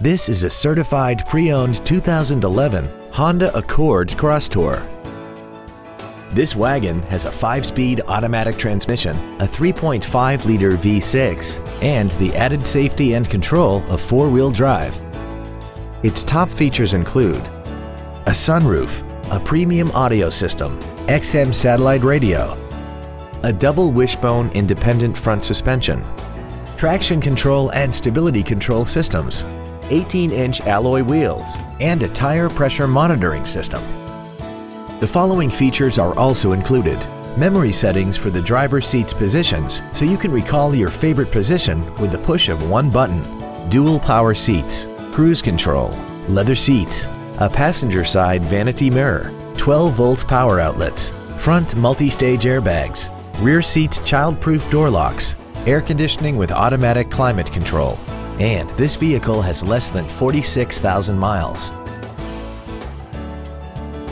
This is a certified pre-owned 2011 Honda Accord Crosstour. This wagon has a 5-speed automatic transmission, a 3.5-liter V6, and the added safety and control of four-wheel drive. Its top features include a sunroof, a premium audio system, XM satellite radio, a double wishbone independent front suspension, traction control and stability control systems, 18-inch alloy wheels, and a tire pressure monitoring system. The following features are also included. Memory settings for the driver's seat's positions so you can recall your favorite position with the push of one button. Dual power seats, cruise control, leather seats, a passenger side vanity mirror, 12 volt power outlets, front multi-stage airbags, rear seat child-proof door locks, air conditioning with automatic climate control, and this vehicle has less than 46,000 miles.